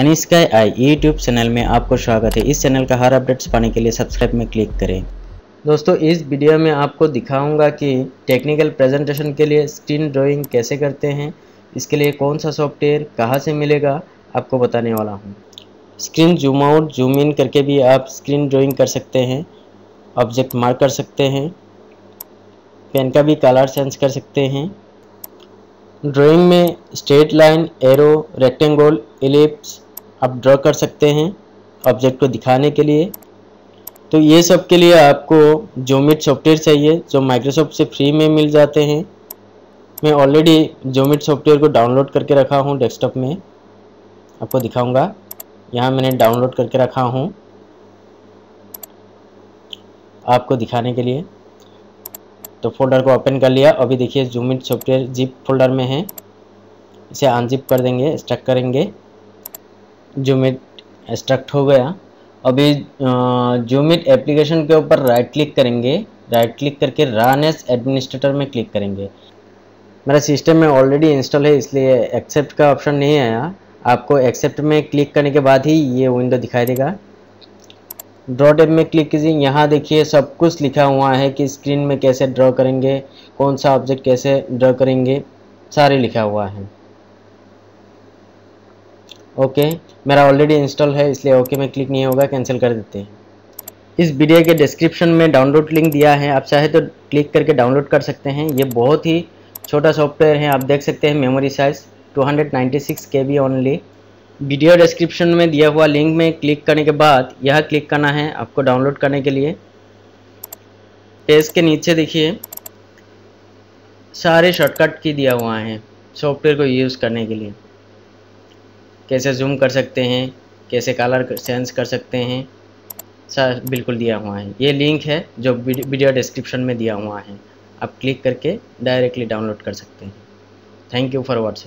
N sky I YouTube channel में आपको स्वागत है। इस चैनल का हर अपडेट्स पाने के लिए सब्सक्राइब में क्लिक करें। दोस्तों, इस वीडियो में आपको दिखाऊँगा कि टेक्निकल प्रेजेंटेशन के लिए स्क्रीन ड्राइंग कैसे करते हैं, इसके लिए कौन सा सॉफ्टवेयर कहाँ से मिलेगा, आपको बताने वाला हूँ। Screen zoom out zoom in करके भी आप स्क्रीन ड्राइंग कर सकते हैं ऑब्जेक्ट मार्क कर सकते हैं पेन का भी कलर चेंज कर सकते हैं। ड्राइंग में straight line arrow rectangle ellipse आप ड्रॉ कर सकते हैं ऑब्जेक्ट को दिखाने के लिए। तो ये सब के लिए आपको जोमिट सॉफ्टवेयर चाहिए, जो माइक्रोसॉफ्ट से फ्री में मिल जाते हैं। मैं ऑलरेडी जोमिट सॉफ्टवेयर को डाउनलोड करके रखा हूँ डेस्कटॉप में। आपको दिखाऊँगा। यहाँ मैंने डाउनलोड करके रखा हूँ। आपको दिखाने के लिए। तो फोल्डर को ओपन कर लिया। अभी देखिए जूमिट सॉफ्टवेयर जिप फोल्डर में है। इसे अनजिप कर देंगे स्टक करेंगे। जूमिट स्ट्रक्ट हो गया। अभी जूमिट एप्लीकेशन के ऊपर राइट क्लिक करेंगे। राइट क्लिक करके रन एस एडमिनिस्ट्रेटर में क्लिक करेंगे। मेरा सिस्टम में ऑलरेडी इंस्टॉल है, इसलिए एक्सेप्ट का ऑप्शन नहीं आया। आपको एक्सेप्ट में क्लिक करने के बाद ही ये विंडो दिखाई देगा। ड्रॉ टेब में क्लिक कीजिए। यहाँ देखिए सब कुछ लिखा हुआ है कि स्क्रीन में कैसे ड्रॉ करेंगे, कौन सा ऑब्जेक्ट कैसे ड्रॉ करेंगे, सारे लिखा हुआ है। ओके मेरा ऑलरेडी इंस्टॉल है, इसलिए ओके में क्लिक नहीं होगा कैंसिल कर देते हैं। इस वीडियो के डिस्क्रिप्शन में डाउनलोड लिंक दिया है, आप चाहे तो क्लिक करके डाउनलोड कर सकते हैं। ये बहुत ही छोटा सॉफ्टवेयर है, आप देख सकते हैं memory size 296 KB only video description में दिया हुआ लिंक में क्लिक करने के बाद, यह क्लिक करना है आपको डाउनलोड करने के लिए। पेज के नीचे देखिए, सारे शॉर्टकट की दिया हुआ है सॉफ्टवेयर को यूज़ करने के लिए। कैसे जूम कर सकते हैं, कैसे कलर सेंस कर सकते हैं सर बिल्कुल दिया हुआ है। ये लिंक है जो वीडियो डिस्क्रिप्शन में दिया हुआ है। आप क्लिक करके डायरेक्टली डाउनलोड कर सकते हैं। Thank you for watching